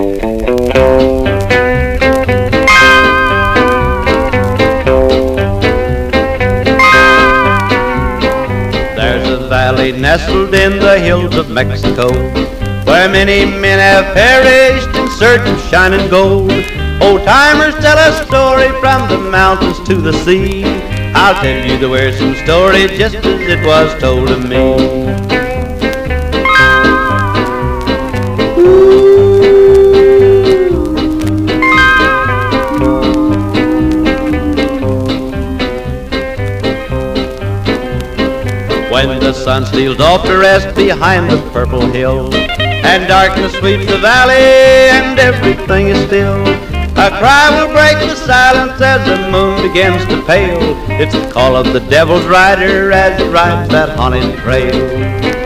There's a valley nestled in the hills of Mexico where many men have perished in search of shining gold. Old timers tell a story from the mountains to the sea. I'll tell you the wearisome story just as it was told to me. When the sun steals off to rest behind the purple hill. And darkness sweeps the valley and everything is still. A cry will break the silence as the moon begins to pale. It's the call of the devil's rider as he rides that haunted trail